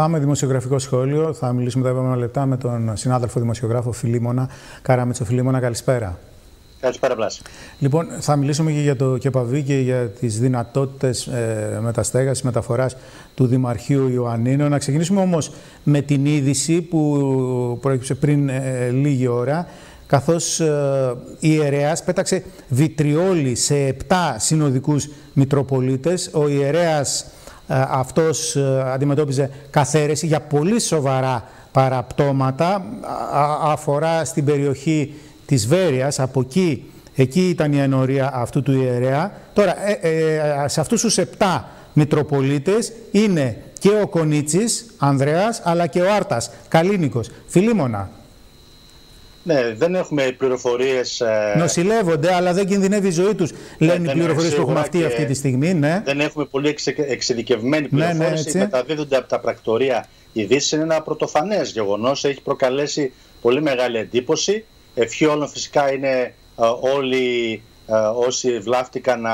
Πάμε δημοσιογραφικό σχόλιο. Θα μιλήσουμε τα επόμενα λεπτά με τον συνάδελφο δημοσιογράφο Φιλίμωνα Καράμετσο. Φιλίμωνα, καλησπέρα. Καλησπέρα, Πλάση. Λοιπόν, θα μιλήσουμε και για το ΚΕΠΑΒ και για τις δυνατότητες ε, μεταστέγασης, μεταφοράς του Δημαρχείου Ιωαννίνου. Να ξεκινήσουμε όμως με την είδηση που προέκυψε πριν ε, λίγη ώρα καθώς ε, η ιερέας πέταξε βιτριόλι σε 7 συνοδικούς Μητροπολίτες. Ο ιερέας ε, αυτός ε, αντιμετώπιζε καθαίρεση για πολύ σοβαρά παραπτώματα. Αφορά στην περιοχή της Βέρειας, από εκεί, εκεί ήταν η ενορία αυτού του ιερέα. Τώρα, σε αυτούς τους 7 Μητροπολίτες είναι και ο Κονίτσης, Ανδρέας, αλλά και ο Άρτας, Καλίνικος. Φιλίμωνα, ναι, δεν έχουμε πληροφορίες. Ε... Νοσηλεύονται, αλλά δεν κινδυνεύει η ζωή τους. Ναι, Λένε οι πληροφορίες που έχουμε αυτή, αυτή τη στιγμή. Ναι. Δεν έχουμε πολύ εξε, εξειδικευμένη πληροφόρηση. Ναι, ναι, μεταδίδονται από τα πρακτορία ειδήσει. Είναι ένα πρωτοφανές γεγονός. Έχει προκαλέσει πολύ μεγάλη εντύπωση. Ευχή όλων φυσικά είναι ε, όλοι ε, όσοι βλάφτηκαν να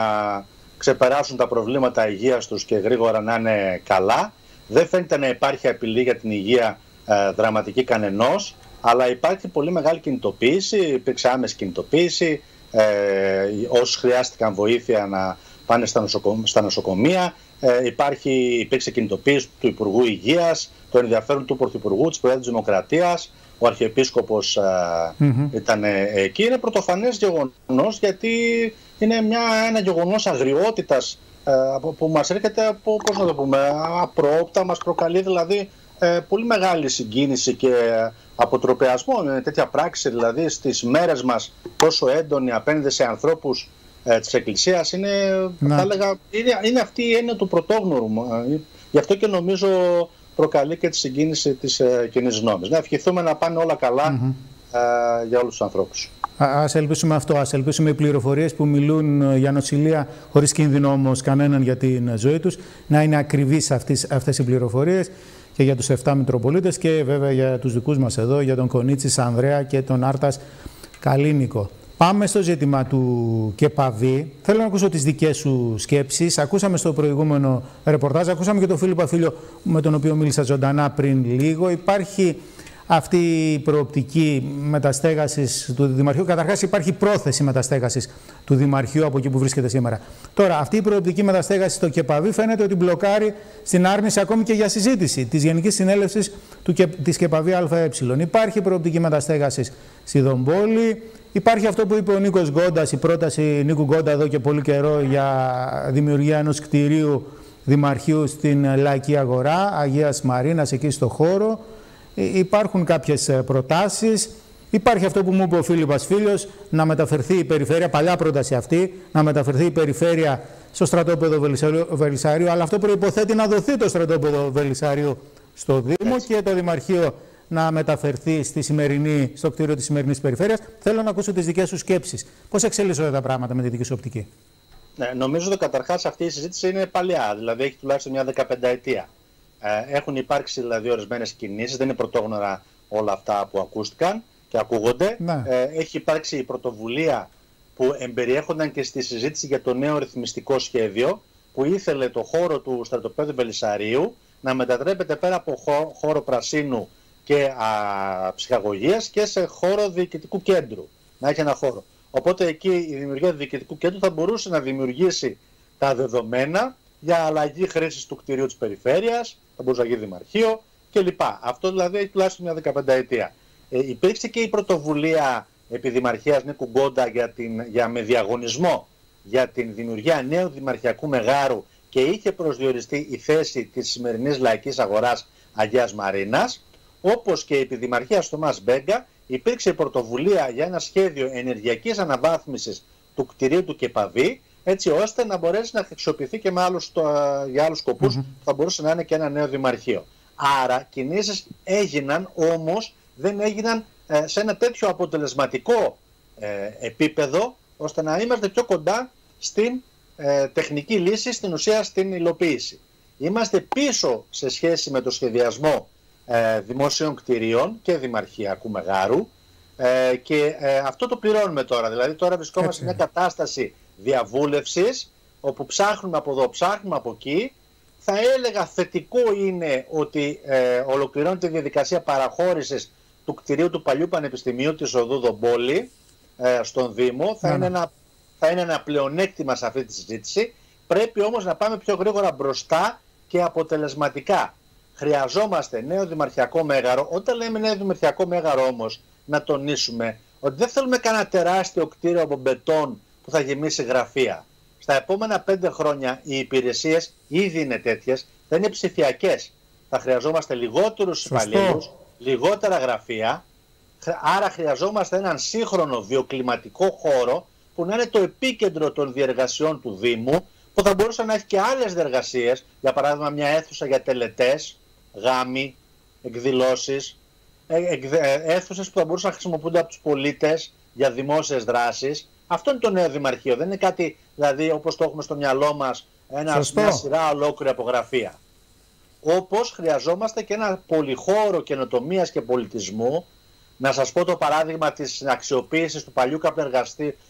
ξεπεράσουν τα προβλήματα υγείας τους και γρήγορα να είναι καλά. Δεν φαίνεται να υπάρχει απειλή για την υγεία ε, δραματική κανενός αλλά υπάρχει πολύ μεγάλη κινητοποίηση, υπήρξε άμεση κινητοποίηση, ε, όσοι χρειάστηκαν βοήθεια να πάνε στα, στα νοσοκομεία, ε, υπάρχει, υπήρξε κινητοποίηση του Υπουργού Υγείας, το ενδιαφέρον του Πρωθυπουργού, της Προέδρου της Δημοκρατίας, ο Αρχιεπίσκοπος ε, ήταν εκεί. Είναι πρωτοφανές γεγονός γιατί είναι μια, ένα γεγονός αγριότητας ε, που μας έρχεται από, πώς να το πούμε, απρόοπτα, μας προκαλεί δηλαδή ε, πολύ μεγάλη συγκίνηση και αποτροπιασμό. Είναι τέτοια πράξη δηλαδή στις μέρες μας τόσο έντονη απέναντι σε ανθρώπους ε, της Εκκλησίας είναι, θα έλεγα, είναι, είναι αυτή η έννοια του πρωτόγνωρου. Ε, γι' αυτό και νομίζω προκαλεί και τη συγκίνηση της ε, κοινής νόμης. Να ευχηθούμε να πάνε όλα καλά ε, για όλους τους ανθρώπους. Α ελπίσουμε αυτό. Α ελπίσουμε οι πληροφορίες που μιλούν ε, για νοσηλεία, χωρίς κίνδυνο όμως κανέναν για την ζωή τους, να είναι ακριβείς αυτές οι πληροφορίες και για τους 7 Μητροπολίτες και βέβαια για τους δικούς μας εδώ, για τον Κονίτσι Σανδρέα και τον Άρτας Καλίνικο. Πάμε στο ζήτημα του ΚΕΠΑΒΗ. Θέλω να ακούσω τις δικές σου σκέψεις. Ακούσαμε στο προηγούμενο ρεπορτάζ, ακούσαμε και τον Φίλιππο Αφίλιο με τον οποίο μίλησα ζωντανά πριν λίγο. Υπάρχει αυτή η προοπτική μεταστέγασης του Δημαρχείου. Καταρχάς, υπάρχει πρόθεση μεταστέγασης του Δημαρχείου από εκεί που βρίσκεται σήμερα. Τώρα, αυτή η προοπτική μεταστέγασης στο ΚΕΠΑΒ φαίνεται ότι μπλοκάρει στην άρνηση ακόμη και για συζήτηση της Γενικής Συνέλευσης της ΚΕΠΑΒ ΑΕ. Υπάρχει προοπτική μεταστέγασης στη Δομπόλη. Υπάρχει αυτό που είπε ο Νίκος Γκόντας, η πρόταση Νίκου Γκόντα εδώ και πολύ καιρό για δημιουργία ενός κτηρίου Δημαρχείου στην Λαϊκή Αγορά, Αγίας Μαρίνας, εκεί στο χώρο. Ε, υπάρχουν κάποιες ε, προτάσεις. Υπάρχει αυτό που μου είπε ο Φίλιππας Φίλιος, να μεταφερθεί η περιφέρεια, παλιά πρόταση αυτή, να μεταφερθεί η περιφέρεια στο στρατόπεδο Βελισσάριου, αλλά αυτό προϋποθέτει να δοθεί το στρατόπεδο Βελισσάριου στο Δήμο και το Δημαρχείο να μεταφερθεί στη σημερινή, στο κτίριο της σημερινής περιφέρειας. Θέλω να ακούσω τις δικές σου σκέψεις. Πώς εξελίσσονται τα πράγματα με τη δική σου οπτική; Ναι, νομίζω ότι καταρχάς αυτή η συζήτηση είναι παλιά, δηλαδή έχει τουλάχιστον μια 15 ετία. Ε, έχουν υπάρξει δηλαδή ορισμένες κινήσεις, δεν είναι πρωτόγνωρα όλα αυτά που ακούστηκαν και ακούγονται. Ναι. Ε, έχει υπάρξει η πρωτοβουλία που εμπεριέχονταν και στη συζήτηση για το νέο ρυθμιστικό σχέδιο που ήθελε το χώρο του στρατοπέδου Μπελισσαρίου να μετατρέπεται πέρα από χώρο πρασίνου και α, ψυχαγωγίας και σε χώρο διοικητικού κέντρου. Να έχει ένα χώρο. Οπότε εκεί η δημιουργία του διοικητικού κέντρου θα μπορούσε να δημιουργήσει τα δεδομένα για αλλαγή χρήσης του κτηρίου της περιφέρειας, θα μπορούσε να γίνει δημαρχείο κλπ. Αυτό δηλαδή έχει τουλάχιστον μια 15 ετία. Ε, υπήρξε και η πρωτοβουλία επιδημαρχίας Νίκου Γκόντα για, την, για με διαγωνισμό για την δημιουργία νέου δημαρχιακού μεγάρου και είχε προσδιοριστεί η θέση της σημερινής λαϊκής αγοράς Αγίας Μαρίνας, όπως και η επιδημαρχία στο Μας Μπέγκα, υπήρξε η πρωτοβουλία για ένα σχέδιο ενεργειακής αναβάθμισης του κτηρίου του ΚΕΠΑΒΗ, έτσι ώστε να μπορέσει να χρησιμοποιηθεί και με άλλους, για άλλους σκοπούς, θα μπορούσε να είναι και ένα νέο δημαρχείο. Άρα κινήσεις έγιναν, όμως δεν έγιναν ε, σε ένα τέτοιο αποτελεσματικό ε, επίπεδο, ώστε να είμαστε πιο κοντά στην ε, τεχνική λύση, στην ουσία στην υλοποίηση. Είμαστε πίσω σε σχέση με το σχεδιασμό δημόσιων κτηρίων και δημαρχιακού μεγάρου και αυτό το πληρώνουμε τώρα. Δηλαδή τώρα βρισκόμαστε σε μια κατάσταση διαβούλευσης όπου ψάχνουμε από εδώ, ψάχνουμε από εκεί, θα έλεγα θετικό είναι ότι ε, ολοκληρώνεται η διαδικασία παραχώρησης του κτηρίου του παλιού Πανεπιστημίου της Οδού Δομπόλη ε, στον Δήμο. Θα, ναι, είναι ναι. ένα, θα είναι ένα πλεονέκτημα σε αυτή τη συζήτηση. Πρέπει όμως να πάμε πιο γρήγορα μπροστά και αποτελεσματικά. Χρειαζόμαστε νέο δημαρχιακό μέγαρο. Όταν λέμε νέο δημαρχιακό μέγαρο όμως, να τονίσουμε ότι δεν θέλουμε κανένα τεράστιο κτίριο από μπετόν που θα γεμίσει γραφεία. Στα επόμενα πέντε χρόνια οι υπηρεσίες ήδη είναι τέτοιες, θα είναι ψηφιακές. Θα χρειαζόμαστε λιγότερους υπαλλήλους, λιγότερα γραφεία, άρα χρειαζόμαστε έναν σύγχρονο βιοκλιματικό χώρο που να είναι το επίκεντρο των διεργασιών του Δήμου, που θα μπορούσε να έχει και άλλες διεργασίες, για παράδειγμα μια αίθουσα για τελετές, γάμοι, εκδηλώσεις, ε, ε, αίθουσες που θα μπορούσαν να χρησιμοποιούνται από τους πολίτες για δημόσιες δράσεις. Αυτό είναι το νέο Δημαρχείο. Δεν είναι κάτι δηλαδή όπως το έχουμε στο μυαλό μας, μια σειρά ολόκληρη από γραφεία. Όπως χρειαζόμαστε και ένα πολυχώρο καινοτομίας και πολιτισμού. Να σας πω το παράδειγμα της αξιοποίησης του παλιού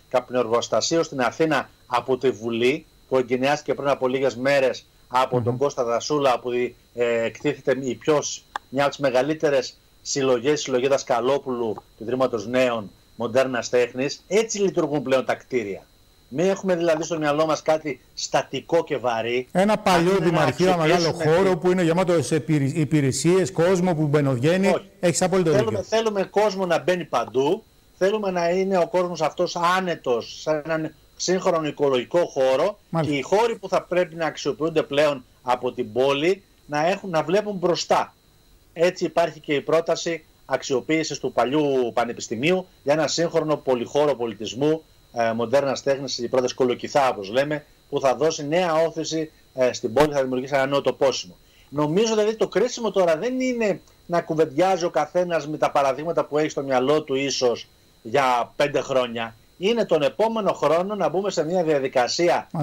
καπνεργοστασίου στην Αθήνα από τη Βουλή, που εγκαινιάστηκε πριν από λίγες μέρες από τον Κώστα Δασούλα, που ε, εκτίθεται η πιο, μια από τις μεγαλύτερες συλλογές, συλλογή Δασκαλόπουλου του Ιδρύματος Νέων Μοντέρνα Τέχνης. Έτσι λειτουργούν πλέον τα κτίρια. Μην έχουμε δηλαδή στο μυαλό μας κάτι στατικό και βαρύ. Ένα παλιό δημαρχείο, ένα μεγάλο χώρο που είναι γεμάτο σε υπηρεσίες, κόσμο που μπαινοβγαίνει. Έχεις απόλυτο θέλουμε, δίκιο. Θέλουμε κόσμο να μπαίνει παντού. Θέλουμε να είναι ο κόσμος αυτός άνετος σε έναν σύγχρονο οικολογικό χώρο και οι χώροι που θα πρέπει να αξιοποιούνται πλέον από την πόλη να, έχουν, να βλέπουν μπροστά. Έτσι υπάρχει και η πρόταση αξιοποίησης του παλιού πανεπιστημίου για ένα σύγχρονο πολυχώρο πολιτισμού, ε, μοντέρνας τέχνης, η πρόταση κολοκυθά, όπως λέμε, που θα δώσει νέα όθηση ε, στην πόλη, θα δημιουργήσει ένα νέο τοπόσιμο. Νομίζω δηλαδή το κρίσιμο τώρα δεν είναι να κουβεντιάζει ο καθένας με τα παραδείγματα που έχει στο μυαλό του ίσως για πέντε χρόνια. Είναι τον επόμενο χρόνο να μπούμε σε μια διαδικασία α,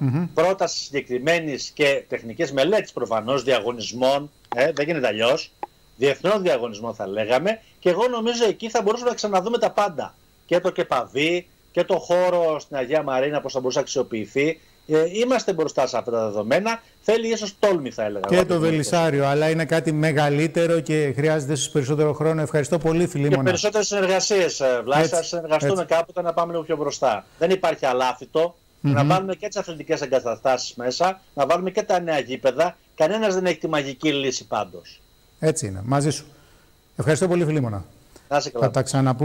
mm-hmm. πρότασης συγκεκριμένης και τεχνικής μελέτης προφανώς διαγωνισμών ε, δεν γίνεται αλλιώς. Διεθνών διαγωνισμό θα λέγαμε. Και εγώ νομίζω εκεί θα μπορούσαμε να ξαναδούμε τα πάντα. Και το ΚΕΠΑΒΗ και το χώρο στην Αγία Μαρίνα, πώς θα μπορούσε να αξιοποιηθεί. Ε, είμαστε μπροστά σε αυτά τα δεδομένα. Θέλει ίσως τόλμη, θα έλεγα. Και το Βελισάριο, αλλά είναι κάτι μεγαλύτερο και χρειάζεται ίσως περισσότερο χρόνο. Ευχαριστώ πολύ, Φιλίμωνα. Και περισσότερες συνεργασίες, ε, Βλάσσα. Συνεργαστούμε έτσι. κάποτε να πάμε λίγο πιο μπροστά. Δεν υπάρχει αλάθητο. Mm-hmm. Να βάλουμε και τις αθλητικές εγκαταστάσεις μέσα, να βάλουμε και τα νέα γήπεδα Κανένας δεν έχει τη μαγική λύση πάντως. Έτσι είναι. Μαζί σου. Ευχαριστώ πολύ Φιλίμωνα. Να σε καλά. Θα τα ξαναπούμε.